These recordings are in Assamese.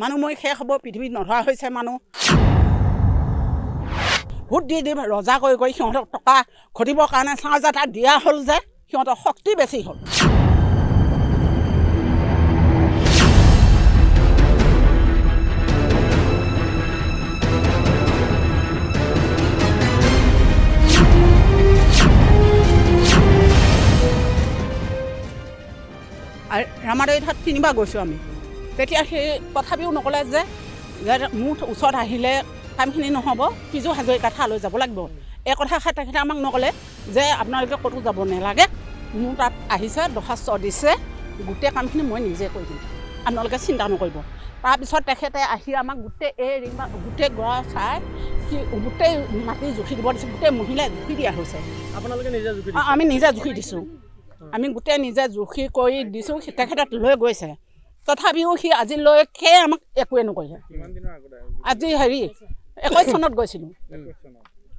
মানুহ মই শেষ হ'ব পৃথিৱীত নধৰা হৈছে মানুহ। ভোট দি দি ৰজা কৰি কৰি সিহঁতক টকা ঘটিবৰ কাৰণে চাৰ্জ এটা দিয়া হ'ল যে সিহঁতৰ শক্তি বেছি হ'ল। আৰু ৰামাদৈ ঠাইত তিনিবাৰ গৈছোঁ আমি। তেতিয়া সেই তথাপিও নক'লে যে মোৰ ওচৰত আহিলে কামখিনি নহ'ব পিজু হাজৰিকা ঠাইলৈ যাব লাগিব। এই কথা তেখেতে আমাক নক'লে যে আপোনালোকে ক'তো যাব নালাগে। মোৰ তাত আহিছে দৰ্খাস্ত দিছে গোটেই কামখিনি মই নিজে কৰি দিম। আপোনালোকে চিন্তা নকৰিব। তাৰপিছত তেখেতে আহি আমাক গোটেই এই ৰিং গোটেই গড় চাই সি গোটেই মাটি জুখি দিব দিছে গোটেই মহিলাই জুখি দিয়া হৈছে। আপোনালোকে নিজে জুখি অঁ, আমি নিজে জুখি দিছোঁ। আমি গোটেই নিজে জুখি কৰি দিছোঁ তেখেতে লৈ গৈছে। তথাপিও সি আজিলৈকে আমাক একোৱে নকৰিলে। আজি হেৰি একৈছ চনত গৈছিলোঁ।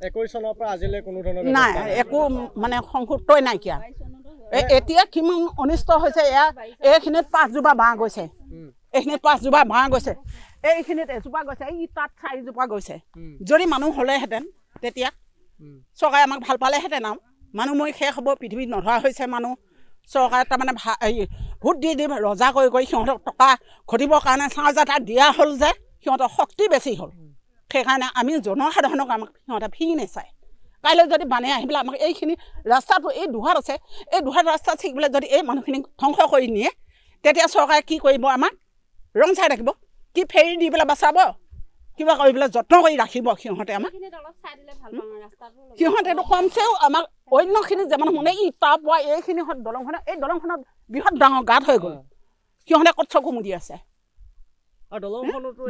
একৈছ চনৰ পৰা আজিলৈ কোনো ধৰণৰ নাই একো মানে সংসুত্ৰই নাইকিয়া। এতিয়া কিমান অনিষ্ট হৈছে এয়া এইখিনিত পাঁচজোপা বাঁহ গৈছে। এইখিনিত পাঁচজোপা বাঁহ গৈছে। এইখিনিত এজোপা গৈছে এই তাত চাৰিজোপা গৈছে। যদি মানুহ হ'লেহেঁতেন তেতিয়া। চৰকাৰে আমাক ভাল পালেহেঁতেন আৰু। মানুহ মই শেষ হ'ব পৃথিৱীত নধৰা হৈছে মানুহ। চৰকাৰে তাৰমানে ভা এই ভোট দি দি ৰজা কৰি কৰি সিহঁতক টকা ঘটিবৰ কাৰণে চাৰ্জ এটা দিয়া হ'ল যে সিহঁতৰ শক্তি বেছি হ'ল। সেইকাৰণে আমি জনসাধাৰণক আমাক সিহঁতে ফি নেচায়। কাইলৈ যদি বানে আহি পেলাই আমাক এইখিনি ৰাস্তাটো এই দুহাত আছে এই দুহাত ৰাস্তা ছিগিবলৈ যদি এই মানুহখিনিক ধ্বংস কৰি নিয়ে তেতিয়া চৰকাৰে কি কৰিব আমাক? ৰং চাই থাকিব। কি ফেৰি দি পেলাই বচাব? কিবা কৰি পেলাই যত্ন কৰি ৰাখিব সিহঁতে আমাক। সিহঁতেতো কমচেও আমাক অন্যখিনি যে মানুহ মানে ইটা পোৱা এইখিনি দলংখনত এই দলংখনত বৃহৎ ডাঙৰ গাঁত হৈ গ'ল। সিহঁতে ক'ত চকু মুদি আছে?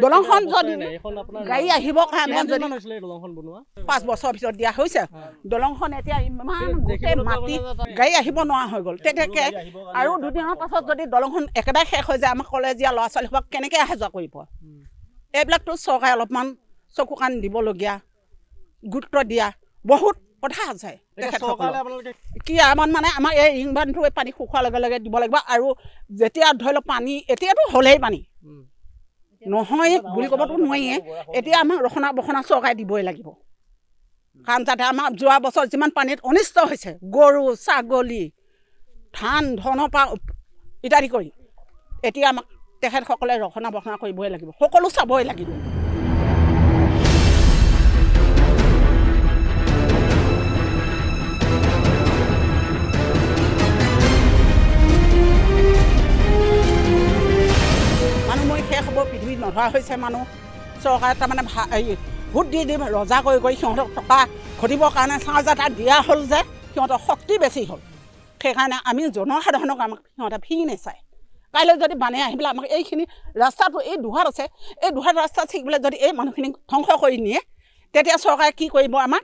দলংখন যদি গাড়ী আহিবৰ কাৰণে যদি পাঁচ বছৰৰ ভিতৰত দিয়া হৈছে দলংখন এতিয়া ইমান গোটেই মাটি গাড়ী আহিব নোৱাৰা হৈ গ'ল। তেনেকৈ আৰু দুদিনৰ পাছত যদি দলংখন একেবাৰে শেষ হৈ যায় আমাৰ কলেজীয়া ল'ৰা ছোৱালীসোপাক কেনেকৈ অহা যোৱা কৰিব? এইবিলাকতো চৰকাৰে অলপমান চকু কাণ দিবলগীয়া গুৰুত্ব দিয়া বহুত কথা আছে কি আমাৰ মানে আমাৰ এই ৰিং বান্ধটো এই পানী শুকোৱাৰ লগে লগে দিব লাগিব আৰু যেতিয়া ধৰি লওক পানী এতিয়াতো হ'লেই পানী। নহয় বুলি ক'বতো নোৱাৰিয়ে এতিয়া আমাক ৰখনা বখনা চৰকাৰে দিবই লাগিব। কাৰণ যাতে আমাৰ যোৱা বছৰ যিমান পানীত অনিষ্ট হৈছে গৰু ছাগলী ধান ধনৰ পৰা ইত্যাদি কৰি এতিয়া আমাক তেখেতসকলে ৰখনা বখনা কৰিবই লাগিব। সকলো চাবই লাগিব। মানুহ মই শেষ হ'ব পৃথিৱীত নধৰা হৈছে মানুহ। চৰকাৰে তাৰমানে এই ভোট দি দি ৰজা কৰি কৰি সিহঁতক টকা ঘটিবৰ কাৰণে চাৰ্জ এটা দিয়া হ'ল যে সিহঁতৰ শক্তি বেছি হ'ল। সেইকাৰণে আমি জনসাধাৰণক আমাক সিহঁতে ফি নেচায়। কাইলৈ যদি বানে আহি পেলাই আমাক এইখিনি ৰাস্তাটো এই দুহাত আছে এই দুহাত ৰাস্তা ছিগিবলৈ যদি এই মানুহখিনিক ধ্বংস কৰি নিয়ে তেতিয়া চৰকাৰে কি কৰিব আমাক?